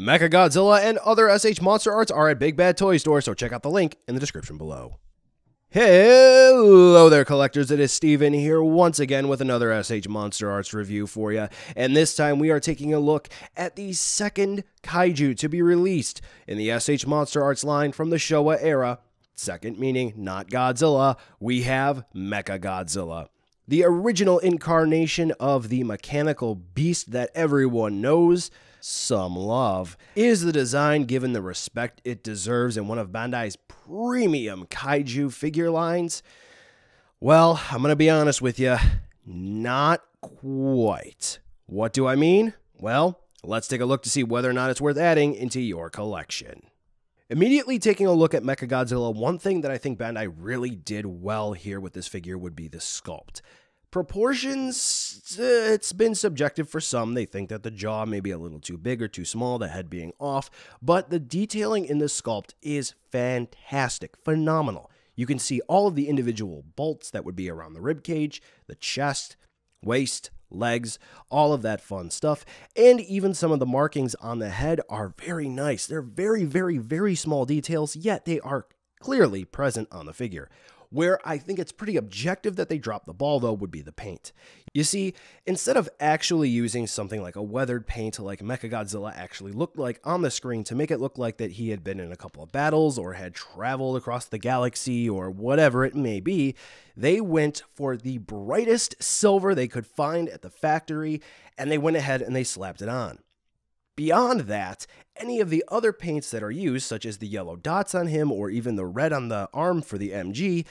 Mechagodzilla and other SH Monster Arts are at Big Bad Toy Store, so check out the link in the description below. Hello there, collectors. It is Steven here once again with another SH Monster Arts review for you. And this time we are taking a look at the second kaiju to be released in the SH Monster Arts line from the Showa era. Second meaning not Godzilla, we have Mecha Godzilla. The original incarnation of the mechanical beast that everyone knows some love. Is the design given the respect it deserves in one of Bandai's premium kaiju figure lines? Well, I'm going to be honest with you, not quite. What do I mean? Well, let's take a look to see whether or not it's worth adding into your collection. Immediately taking a look at Mechagodzilla, one thing that I think Bandai really did well here with this figure would be the sculpt. Proportions, uh, it's been subjective for some. They think that the jaw may be a little too big or too small, the head being off, but the detailing in this sculpt is fantastic, phenomenal. You can see all of the individual bolts that would be around the rib cage, the chest, waist, legs, all of that fun stuff. And even some of the markings on the head are very nice. They're very, very, very small details, yet they are clearly present on the figure. Where I think it's pretty objective that they dropped the ball, though, would be the paint. You see, instead of actually using something like a weathered paint like Mechagodzilla actually looked like on the screen to make it look like that he had been in a couple of battles or had traveled across the galaxy or whatever it may be, they went for the brightest silver they could find at the factory and they went ahead and they slapped it on. Beyond that, any of the other paints that are used, such as the yellow dots on him or even the red on the arm for the MG,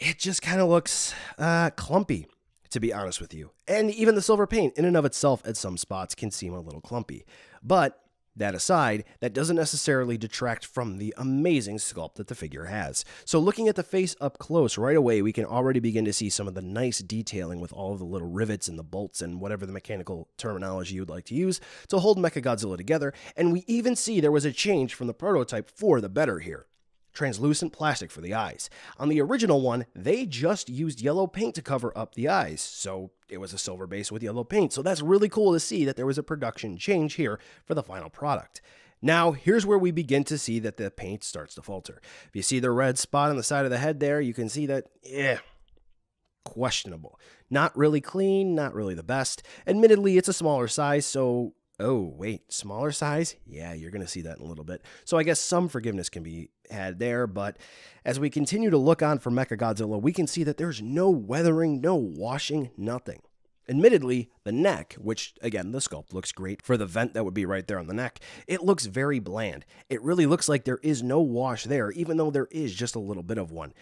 it just kind of looks uh, clumpy, to be honest with you. And even the silver paint, in and of itself, at some spots, can seem a little clumpy. But that aside, that doesn't necessarily detract from the amazing sculpt that the figure has. So looking at the face up close right away, we can already begin to see some of the nice detailing with all of the little rivets and the bolts and whatever the mechanical terminology you would like to use to hold Mechagodzilla together, and we even see there was a change from the prototype for the better here translucent plastic for the eyes. On the original one, they just used yellow paint to cover up the eyes, so it was a silver base with yellow paint. So that's really cool to see that there was a production change here for the final product. Now, here's where we begin to see that the paint starts to falter. If you see the red spot on the side of the head there, you can see that, eh, questionable. Not really clean, not really the best. Admittedly, it's a smaller size, so oh, wait, smaller size? Yeah, you're going to see that in a little bit. So I guess some forgiveness can be had there, but as we continue to look on for Mechagodzilla, we can see that there's no weathering, no washing, nothing. Admittedly, the neck, which again, the sculpt looks great for the vent that would be right there on the neck, it looks very bland. It really looks like there is no wash there, even though there is just a little bit of one.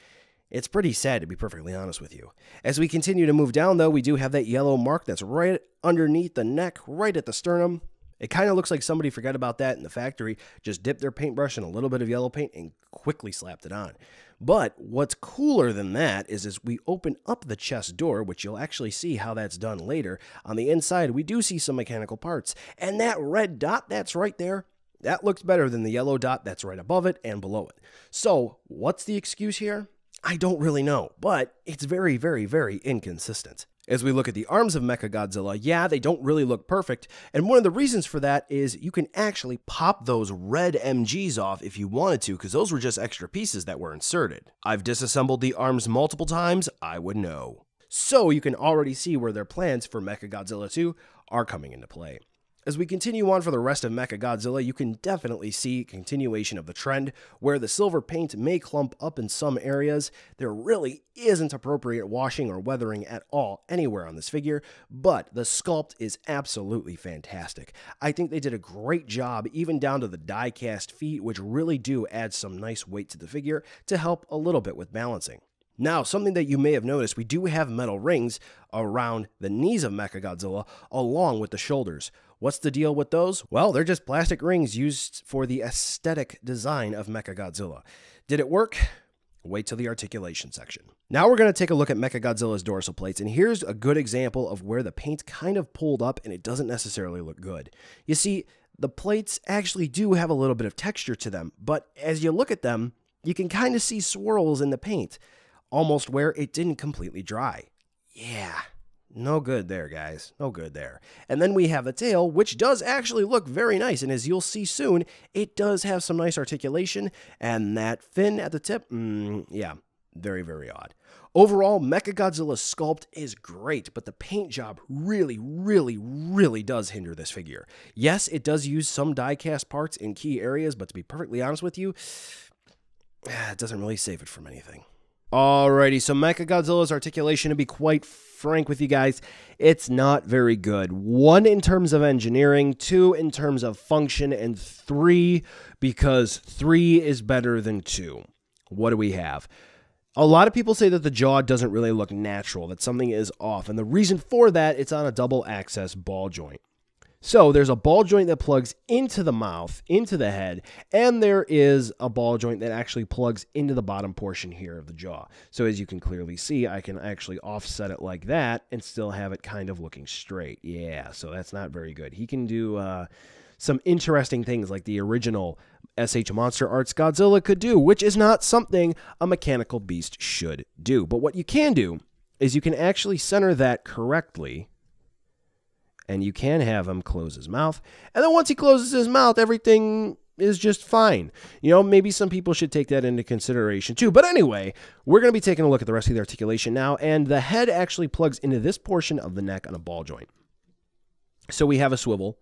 It's pretty sad to be perfectly honest with you. As we continue to move down, though, we do have that yellow mark that's right underneath the neck, right at the sternum. It kind of looks like somebody forgot about that in the factory, just dipped their paintbrush in a little bit of yellow paint and quickly slapped it on. But what's cooler than that is as we open up the chest door, which you'll actually see how that's done later, on the inside we do see some mechanical parts. And that red dot that's right there, that looks better than the yellow dot that's right above it and below it. So what's the excuse here? I don't really know, but it's very, very, very inconsistent. As we look at the arms of Mechagodzilla, yeah, they don't really look perfect, and one of the reasons for that is you can actually pop those red MGs off if you wanted to, because those were just extra pieces that were inserted. I've disassembled the arms multiple times, I would know. So you can already see where their plans for Mechagodzilla 2 are coming into play. As we continue on for the rest of Mechagodzilla, you can definitely see continuation of the trend, where the silver paint may clump up in some areas. There really isn't appropriate washing or weathering at all anywhere on this figure, but the sculpt is absolutely fantastic. I think they did a great job, even down to the die cast feet, which really do add some nice weight to the figure to help a little bit with balancing. Now, something that you may have noticed, we do have metal rings around the knees of Mechagodzilla along with the shoulders. What's the deal with those? Well, they're just plastic rings used for the aesthetic design of Mechagodzilla. Did it work? Wait till the articulation section. Now we're going to take a look at Mechagodzilla's dorsal plates, and here's a good example of where the paint kind of pulled up and it doesn't necessarily look good. You see, the plates actually do have a little bit of texture to them, but as you look at them, you can kind of see swirls in the paint almost where it didn't completely dry. Yeah, No good there, guys. No good there. And then we have the tail, which does actually look very nice. And as you'll see soon, it does have some nice articulation. And that fin at the tip, mm, yeah, very, very odd. Overall, Mechagodzilla's sculpt is great, but the paint job really, really, really does hinder this figure. Yes, it does use some die-cast parts in key areas, but to be perfectly honest with you, it doesn't really save it from anything. Alrighty, so Mechagodzilla's articulation, to be quite frank with you guys, it's not very good. One, in terms of engineering, two, in terms of function, and three, because three is better than two. What do we have? A lot of people say that the jaw doesn't really look natural, that something is off. And the reason for that, it's on a double axis ball joint. So there's a ball joint that plugs into the mouth, into the head, and there is a ball joint that actually plugs into the bottom portion here of the jaw. So as you can clearly see, I can actually offset it like that and still have it kind of looking straight. Yeah, so that's not very good. He can do uh, some interesting things like the original SH Monster Arts Godzilla could do, which is not something a mechanical beast should do. But what you can do is you can actually center that correctly and you can have him close his mouth. And then once he closes his mouth, everything is just fine. You know, maybe some people should take that into consideration too. But anyway, we're going to be taking a look at the rest of the articulation now, and the head actually plugs into this portion of the neck on a ball joint. So we have a swivel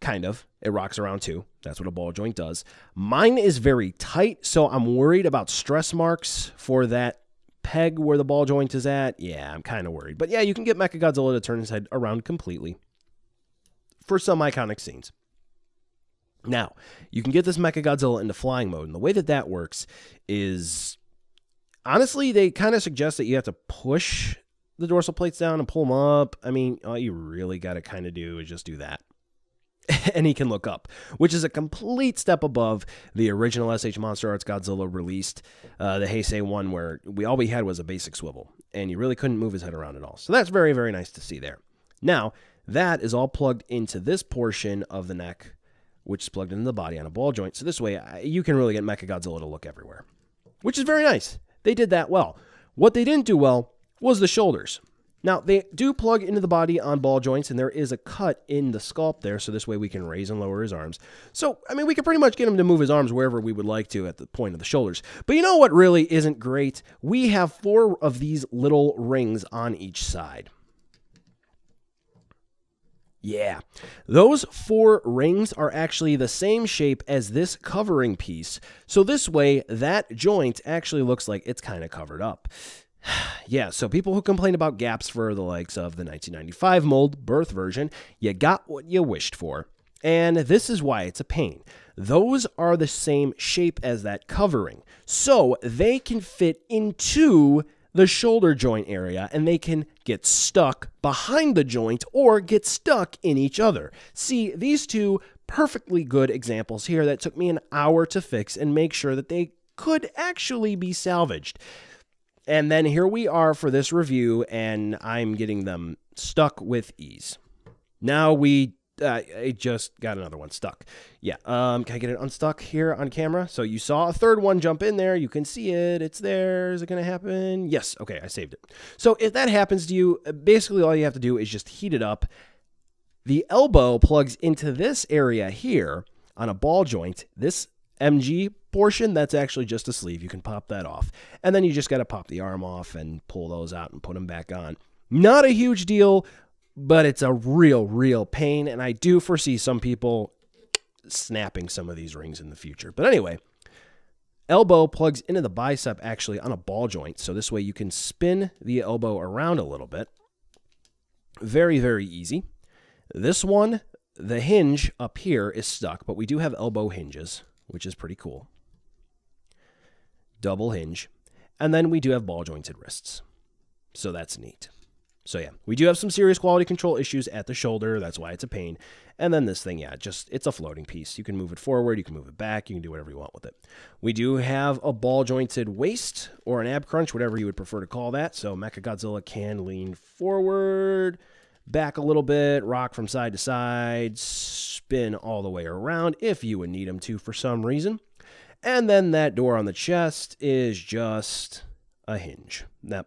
Kind of. It rocks around too. That's what a ball joint does. Mine is very tight, so I'm worried about stress marks for that peg where the ball joint is at. Yeah, I'm kind of worried. But yeah, you can get Mechagodzilla to turn his head around completely for some iconic scenes. Now, you can get this Mechagodzilla into flying mode, and the way that that works is honestly, they kind of suggest that you have to push the dorsal plates down and pull them up. I mean, all you really got to kind of do is just do that. and he can look up, which is a complete step above the original SH Monster Arts Godzilla released, uh, the Heisei one, where we all we had was a basic swivel, and you really couldn't move his head around at all. So that's very, very nice to see there. Now, that is all plugged into this portion of the neck, which is plugged into the body on a ball joint. So this way, you can really get Mechagodzilla to look everywhere, which is very nice. They did that well. What they didn't do well was the shoulders. Now, they do plug into the body on ball joints, and there is a cut in the sculpt there, so this way we can raise and lower his arms. So, I mean, we can pretty much get him to move his arms wherever we would like to at the point of the shoulders. But you know what really isn't great? We have four of these little rings on each side. Yeah, those four rings are actually the same shape as this covering piece. So this way, that joint actually looks like it's kind of covered up. yeah, so people who complain about gaps for the likes of the 1995 mold birth version, you got what you wished for. And this is why it's a pain. Those are the same shape as that covering. So they can fit into the shoulder joint area and they can get stuck behind the joint or get stuck in each other. See, these two perfectly good examples here that took me an hour to fix and make sure that they could actually be salvaged. And then here we are for this review, and I'm getting them stuck with ease. Now we uh, I just got another one stuck. Yeah. Um, can I get it unstuck here on camera? So you saw a third one jump in there. You can see it. It's there. Is it going to happen? Yes. Okay. I saved it. So if that happens to you, uh, basically all you have to do is just heat it up. The elbow plugs into this area here on a ball joint. This MG portion, that's actually just a sleeve. You can pop that off. And then you just got to pop the arm off and pull those out and put them back on. Not a huge deal, but it's a real, real pain. And I do foresee some people snapping some of these rings in the future. But anyway, elbow plugs into the bicep actually on a ball joint. So this way you can spin the elbow around a little bit. Very, very easy. This one, the hinge up here is stuck, but we do have elbow hinges which is pretty cool. Double hinge. And then we do have ball jointed wrists. So that's neat. So yeah, we do have some serious quality control issues at the shoulder. That's why it's a pain. And then this thing, yeah, just it's a floating piece. You can move it forward, you can move it back, you can do whatever you want with it. We do have a ball jointed waist or an ab crunch, whatever you would prefer to call that. So Mechagodzilla can lean forward, back a little bit, rock from side to side, spin all the way around if you would need him to for some reason. And then that door on the chest is just a hinge that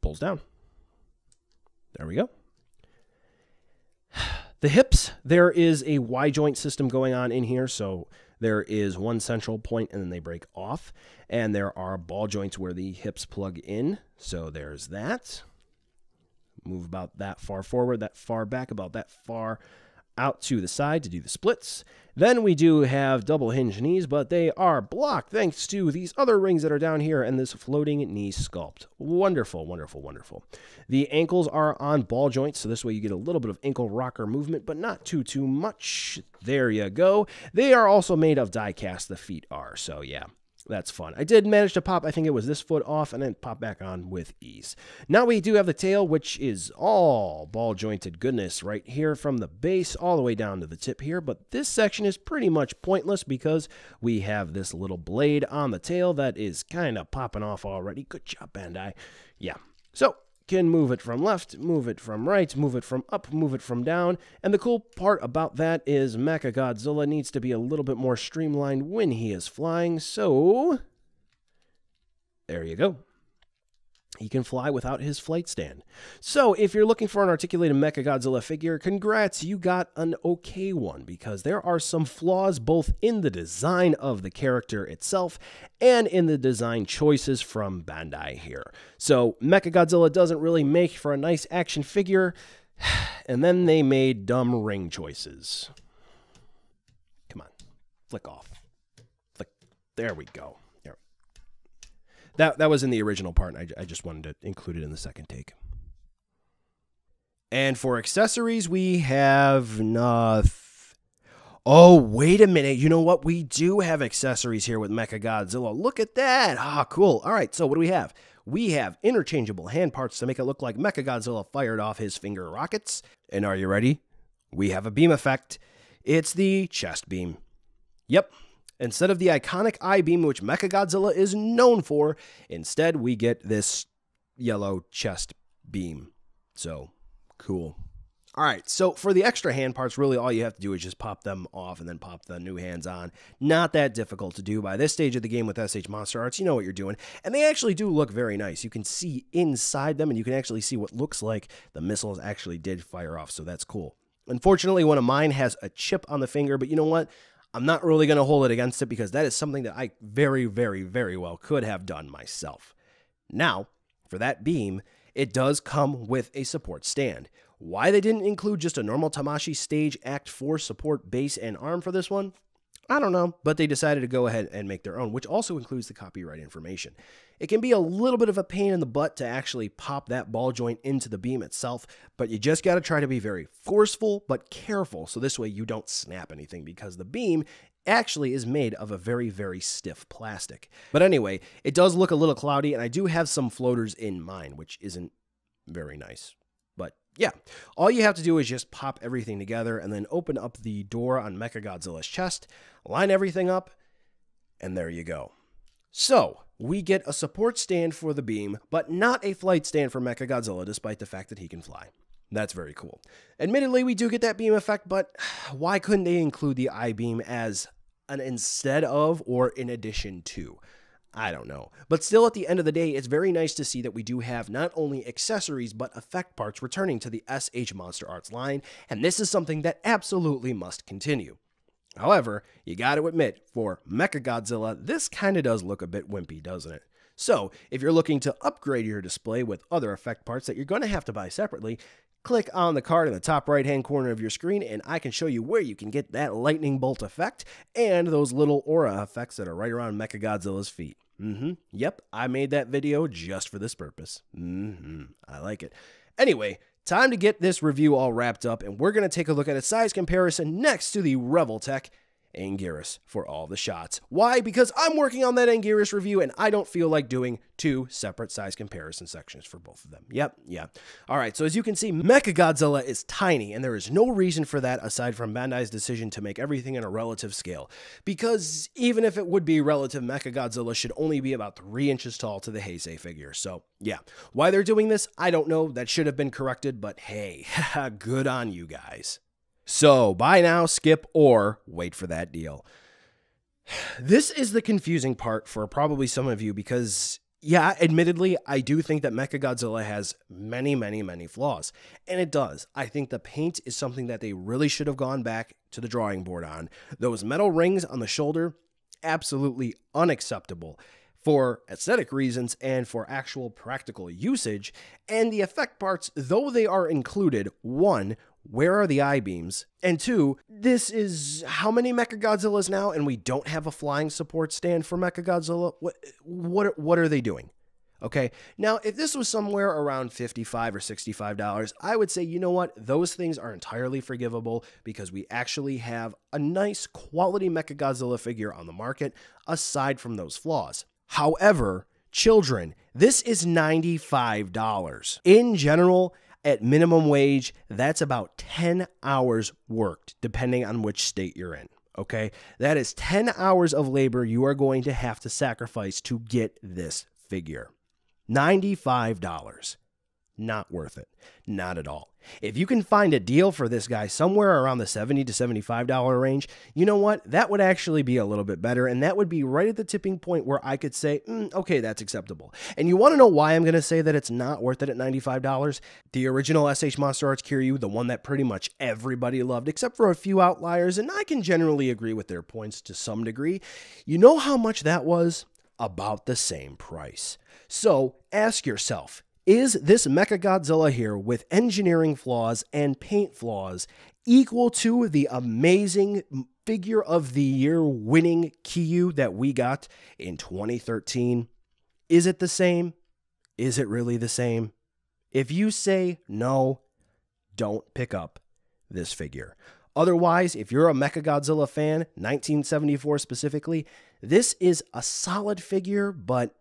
pulls down. There we go. The hips, there is a Y joint system going on in here. So there is one central point and then they break off. And there are ball joints where the hips plug in. So there's that. Move about that far forward, that far back, about that far out to the side to do the splits. Then we do have double hinge knees, but they are blocked thanks to these other rings that are down here and this floating knee sculpt. Wonderful, wonderful, wonderful. The ankles are on ball joints, so this way you get a little bit of ankle rocker movement, but not too, too much. There you go. They are also made of die cast, the feet are, so yeah. That's fun. I did manage to pop, I think it was this foot off and then pop back on with ease. Now we do have the tail, which is all ball jointed goodness right here from the base all the way down to the tip here. But this section is pretty much pointless because we have this little blade on the tail that is kind of popping off already. Good job, Bandai. Yeah. So can move it from left, move it from right, move it from up, move it from down. And the cool part about that is Mechagodzilla needs to be a little bit more streamlined when he is flying. So there you go he can fly without his flight stand. So, if you're looking for an articulated Mechagodzilla figure, congrats, you got an okay one because there are some flaws both in the design of the character itself and in the design choices from Bandai here. So, Mechagodzilla doesn't really make for a nice action figure, and then they made dumb ring choices. Come on, flick off. Flick. There we go. That that was in the original part. I, I just wanted to include it in the second take. And for accessories, we have nothing. Oh, wait a minute. You know what? We do have accessories here with Mecha Godzilla. Look at that. Ah, cool. All right, so what do we have? We have interchangeable hand parts to make it look like Mecha Godzilla fired off his finger rockets. And are you ready? We have a beam effect. It's the chest beam. Yep, Instead of the iconic eye beam, which Mechagodzilla is known for, instead we get this yellow chest beam. So cool. All right, so for the extra hand parts, really all you have to do is just pop them off and then pop the new hands on. Not that difficult to do. By this stage of the game with SH Monster Arts, you know what you're doing. And they actually do look very nice. You can see inside them and you can actually see what looks like the missiles actually did fire off, so that's cool. Unfortunately, one of mine has a chip on the finger, but you know what? I'm not really going to hold it against it because that is something that I very, very, very well could have done myself. Now, for that beam, it does come with a support stand. Why they didn't include just a normal Tamashii Stage Act 4 support base and arm for this one, I don't know, but they decided to go ahead and make their own, which also includes the copyright information. It can be a little bit of a pain in the butt to actually pop that ball joint into the beam itself, but you just got to try to be very forceful but careful so this way you don't snap anything because the beam actually is made of a very, very stiff plastic. But anyway, it does look a little cloudy, and I do have some floaters in mine, which isn't very nice. Yeah, all you have to do is just pop everything together and then open up the door on Mechagodzilla's chest, line everything up, and there you go. So, we get a support stand for the beam, but not a flight stand for Mechagodzilla, despite the fact that he can fly. That's very cool. Admittedly, we do get that beam effect, but why couldn't they include the eye beam as an instead of or in addition to? I don't know. But still, at the end of the day, it's very nice to see that we do have not only accessories, but effect parts returning to the SH Monster Arts line, and this is something that absolutely must continue. However, you gotta admit, for Mechagodzilla, this kinda does look a bit wimpy, doesn't it? So, if you're looking to upgrade your display with other effect parts that you're gonna have to buy separately, click on the card in the top right hand corner of your screen and I can show you where you can get that lightning bolt effect and those little aura effects that are right around Mechagodzilla's feet. Mm-hmm. Yep, I made that video just for this purpose. Mm-hmm. I like it. Anyway, time to get this review all wrapped up, and we're going to take a look at a size comparison next to the Revoltech Anguirus for all the shots. Why? Because I'm working on that Anguirus review and I don't feel like doing two separate size comparison sections for both of them. Yep, yeah. All right, so as you can see, Mechagodzilla is tiny and there is no reason for that aside from Bandai's decision to make everything in a relative scale. Because even if it would be relative, Mechagodzilla should only be about three inches tall to the Heisei figure. So yeah, why they're doing this, I don't know. That should have been corrected, but hey, good on you guys. So buy now, skip, or wait for that deal. This is the confusing part for probably some of you because yeah, admittedly, I do think that Mechagodzilla has many, many, many flaws. And it does. I think the paint is something that they really should have gone back to the drawing board on. Those metal rings on the shoulder, absolutely unacceptable for aesthetic reasons and for actual practical usage. And the effect parts, though they are included, one, where are the eye beams? And two, this is how many Mechagodzillas now, and we don't have a flying support stand for Mechagodzilla? What what what are they doing? Okay. Now, if this was somewhere around 55 or $65, I would say, you know what? Those things are entirely forgivable because we actually have a nice quality Mechagodzilla figure on the market aside from those flaws. However, children, this is $95. In general, at minimum wage, that's about 10 hours worked, depending on which state you're in. Okay. That is 10 hours of labor you are going to have to sacrifice to get this figure. $95. Not worth it. Not at all. If you can find a deal for this guy somewhere around the 70 to $75 range, you know what? That would actually be a little bit better. And that would be right at the tipping point where I could say, mm, okay, that's acceptable. And you want to know why I'm going to say that it's not worth it at $95? The original SH Monster Arts Kiryu, the one that pretty much everybody loved, except for a few outliers, and I can generally agree with their points to some degree. You know how much that was? About the same price. So ask yourself, is this Mechagodzilla here with engineering flaws and paint flaws equal to the amazing figure of the year winning Kiryu that we got in 2013? Is it the same? Is it really the same? If you say no, don't pick up this figure. Otherwise, if you're a Mechagodzilla fan, 1974 specifically, this is a solid figure, but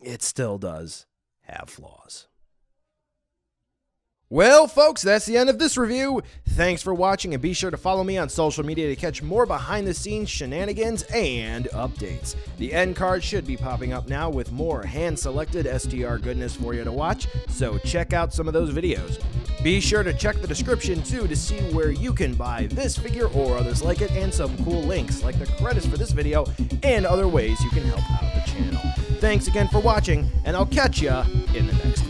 it still does have flaws. Well, folks, that's the end of this review. Thanks for watching, and be sure to follow me on social media to catch more behind the scenes shenanigans and updates. The end card should be popping up now with more hand selected STR goodness for you to watch, so check out some of those videos. Be sure to check the description too to see where you can buy this figure or others like it, and some cool links like the credits for this video and other ways you can help out the channel. Thanks again for watching, and I'll catch ya in the next